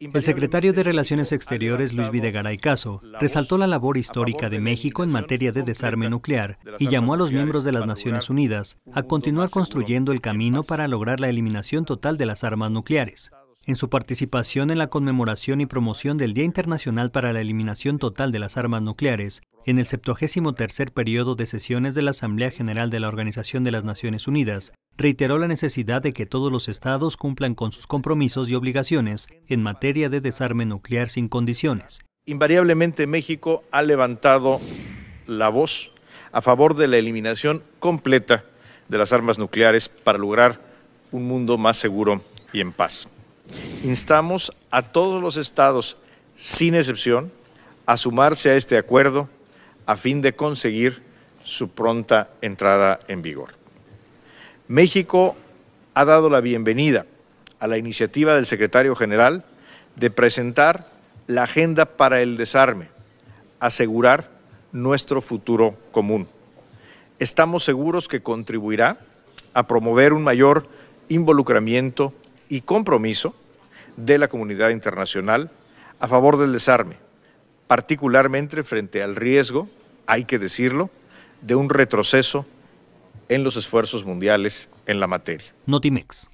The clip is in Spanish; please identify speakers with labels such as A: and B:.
A: El secretario de Relaciones Exteriores, Luis Videgaray Caso, resaltó la labor histórica de México en materia de desarme nuclear y llamó a los miembros de las Naciones Unidas a continuar construyendo el camino para lograr la eliminación total de las armas nucleares. En su participación en la conmemoración y promoción del Día Internacional para la Eliminación Total de las Armas Nucleares, en el 73 periodo de sesiones de la Asamblea General de la Organización de las Naciones Unidas, reiteró la necesidad de que todos los estados cumplan con sus compromisos y obligaciones en materia de desarme nuclear sin condiciones.
B: Invariablemente México ha levantado la voz a favor de la eliminación completa de las armas nucleares para lograr un mundo más seguro y en paz. Instamos a todos los estados, sin excepción, a sumarse a este acuerdo a fin de conseguir su pronta entrada en vigor. México ha dado la bienvenida a la iniciativa del secretario general de presentar la agenda para el desarme, asegurar nuestro futuro común. Estamos seguros que contribuirá a promover un mayor involucramiento y compromiso de la comunidad internacional a favor del desarme, particularmente frente al riesgo, hay que decirlo, de un retroceso en los esfuerzos mundiales en la materia.
A: Notimex.